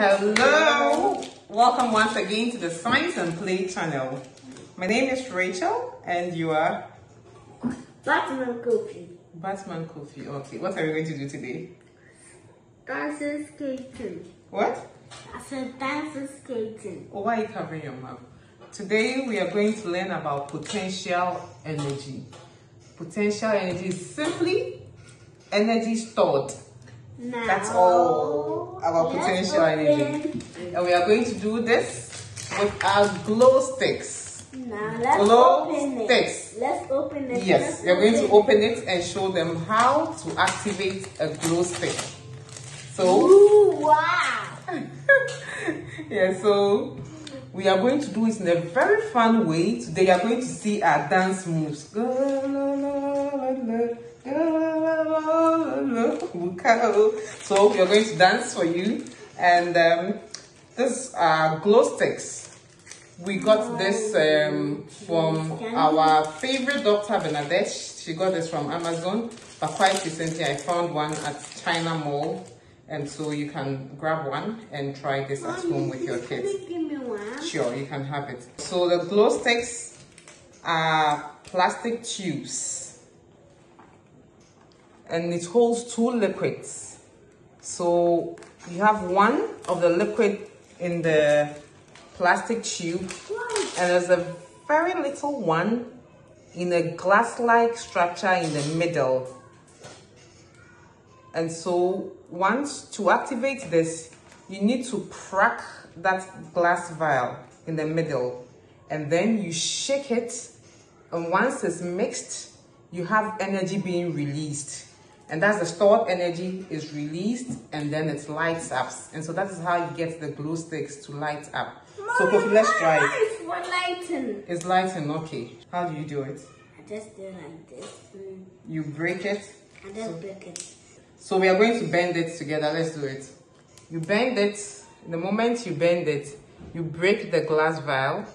Hello, welcome once again to the Science and Play channel. My name is Rachel, and you are Batman Kofi. Batman Kofi. Okay, what are we going to do today? Dancing skating. What? I said dancing skating. Oh, why are you covering your mouth? Today we are going to learn about potential energy. Potential energy is simply energy stored. Now, That's all about let's potential energy. And we are going to do this with our glow sticks. Now let's Glow open sticks. it. Let's open it. Yes, we are going to open it and show them how to activate a glow stick. So, Ooh, wow. yeah, so we are going to do it in a very fun way. Today you are going to see our dance moves. So we are going to dance for you. And um, this are glow sticks. We got this um, from our favorite doctor Bernadette. She got this from Amazon, but quite recently I found one at China Mall. And so you can grab one and try this at home with your kids. Can you give me one? Sure, you can have it. So the glow sticks are plastic tubes and it holds two liquids. So you have one of the liquid in the plastic tube and there's a very little one in a glass-like structure in the middle. And so once to activate this, you need to crack that glass vial in the middle and then you shake it and once it's mixed, you have energy being released. And that's the stored energy is released and then it lights up. And so that is how you get the glow sticks to light up. So Kofi, let's try it. For lighting. It's lighting, okay. How do you do it? I just do like this. Mm. You break it I just break it. So we are going to bend it together. Let's do it. You bend it. The moment you bend it, you break the glass vial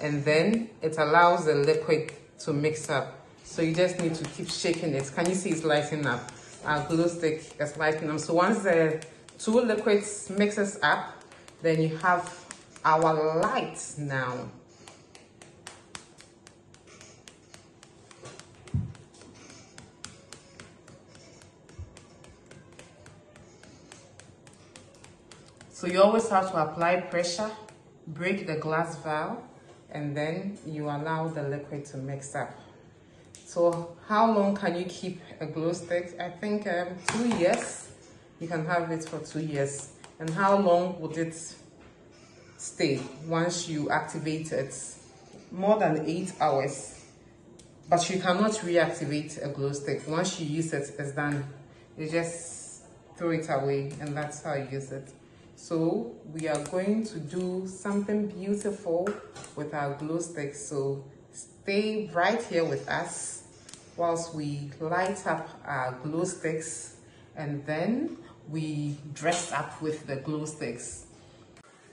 and then it allows the liquid to mix up. So you just need to keep shaking it. Can you see it's lighting up? Our glow stick is lighting up. So once the two liquids mixes up, then you have our lights now. So you always have to apply pressure, break the glass vial, and then you allow the liquid to mix up. So how long can you keep a glow stick? I think um, two years. You can have it for two years. And how long would it stay once you activate it? More than eight hours. But you cannot reactivate a glow stick. Once you use it, it's done. You just throw it away and that's how you use it. So we are going to do something beautiful with our glow stick. So stay right here with us whilst we light up our glow sticks and then we dress up with the glow sticks.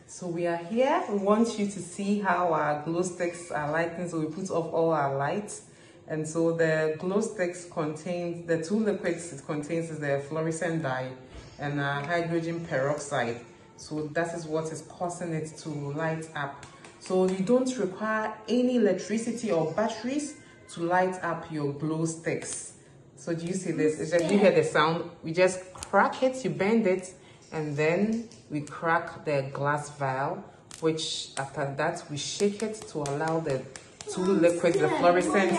So we are here. We want you to see how our glow sticks are lighting. So we put off all our lights. And so the glow sticks contains, the two liquids it contains is the fluorescent dye and hydrogen peroxide. So that is what is causing it to light up. So you don't require any electricity or batteries to light up your glow sticks. So do you see this? It's just, you hear the sound? We just crack it, you bend it, and then we crack the glass vial, which after that we shake it to allow the two liquids, the fluorescent.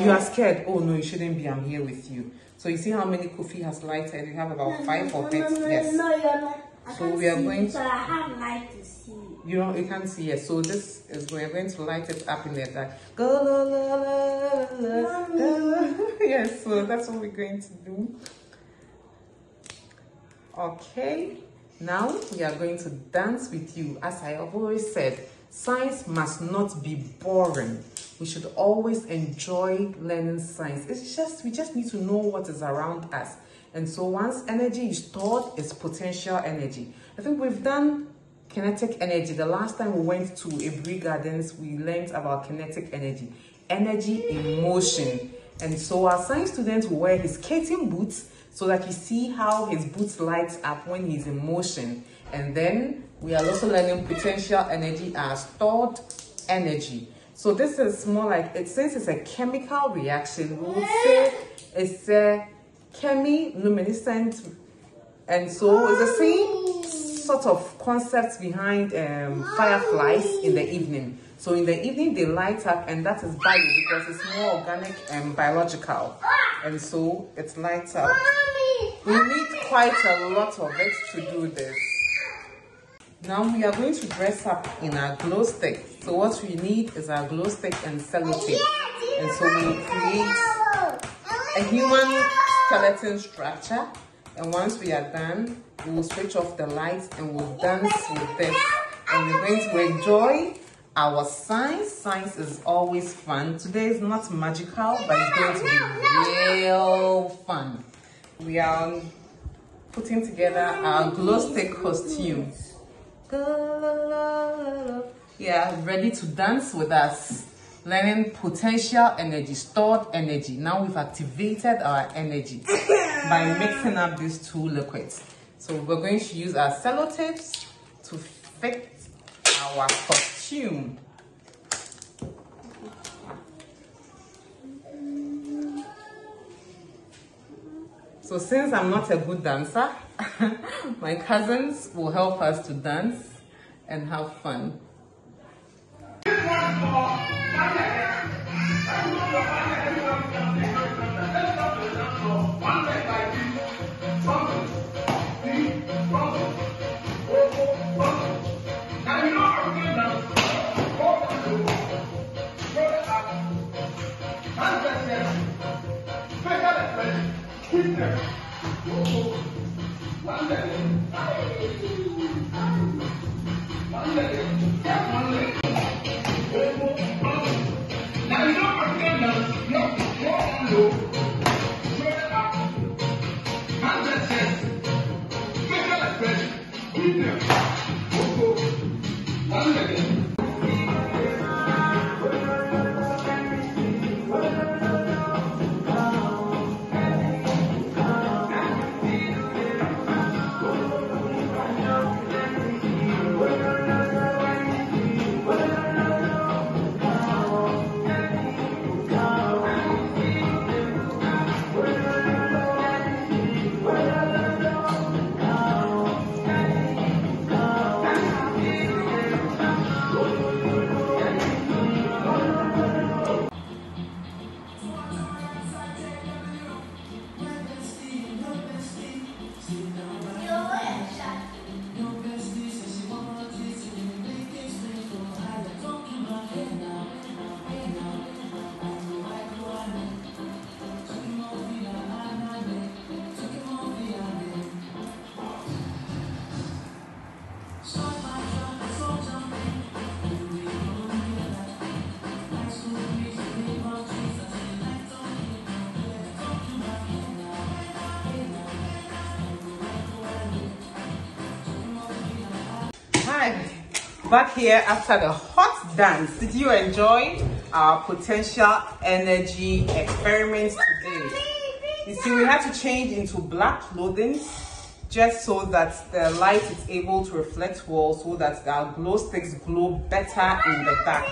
You are scared. Oh no, you shouldn't be. I'm here with you. So you see how many Kofi has lighted? You have about five no, eight. no, no, Yes. No, you're not. I So we are going to- I have light to see. You know, you can't see it. So this is we're going to light it up in the dark. Go la la la la la. Yes, so that's what we're going to do. Okay, now we are going to dance with you. As I have always said, science must not be boring. We should always enjoy learning science. It's just we just need to know what is around us. And so once energy is stored, it's potential energy. I think we've done kinetic energy. The last time we went to Aburi Gardens, we learned about kinetic energy. Energy in motion. And so our science students will wear his skating boots so that you see how his boots light up when he's in motion. And then we are also learning potential energy as stored energy. So this is more like, it since it's a chemical reaction, we would say it's a chemiluminescent and so it's the same sort of concept behind um, fireflies in the evening. So in the evening they light up and that is bio because it's more organic and biological. And so it lights up. We need quite a lot of it to do this. Now we are going to dress up in our glow stick. So what we need is our glow stick and sellotape. And so we create a human skeleton structure. And once we are done, we will switch off the lights and we'll dance with this. And we're going to enjoy our science. Science is always fun. Today is not magical, but it's going to be real fun. We are putting together our glow stick costume. Yeah, ready to dance with us. Learning potential energy, stored energy. Now we've activated our energy by mixing up these two liquids. So we're going to use our sellotapes to fit our costume. So since I'm not a good dancer, my cousins will help us to dance and have fun. business. One leg. One leg. Just one leg. Back here after the hot dance. Did you enjoy our potential energy experiment today? You see, we had to change into black clothing just so that the light is able to reflect well so that our glow sticks glow better in the dark.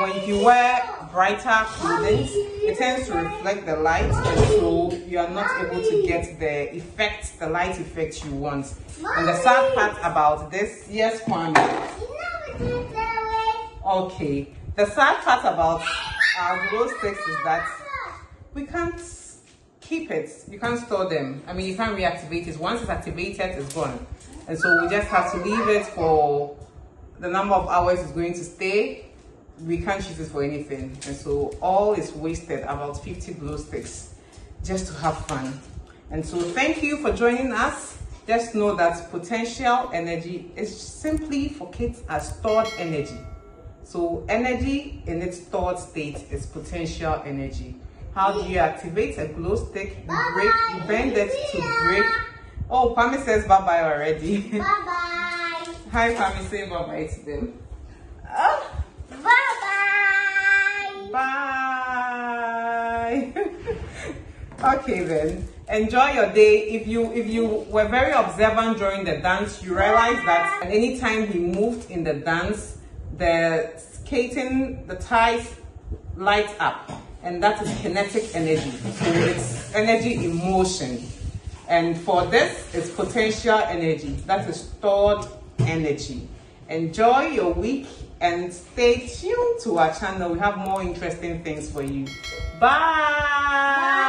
When you wear brighter clothing, it tends to reflect the light and so you are not able to get the effect, the light effect you want. And the sad part about this, yes, Kwame. Okay. The sad part about our glow sticks is that we can't keep it. You can't store them. I mean, you can't reactivate it. Once it's activated, it's gone. And so we just have to leave it for the number of hours it's going to stay. We can't use it for anything. And so all is wasted, about 50 glow sticks, just to have fun. And so thank you for joining us. Just know that potential energy is simply for kids as stored energy. So energy in its stored state is potential energy. How do you activate a glow stick? You break, you bend it to break. Oh, Pami says bye-bye already. Bye-bye. Hi, Pami, say bye-bye to them. Oh, bye-bye. Bye. Okay then. Enjoy your day. If you if you were very observant during the dance, you realize that anytime he moved in the dance, the skating, the ties light up. And that is kinetic energy. So it's energy in motion. And for this, it's potential energy. That is stored energy. Enjoy your week and stay tuned to our channel. We have more interesting things for you. Bye. Bye.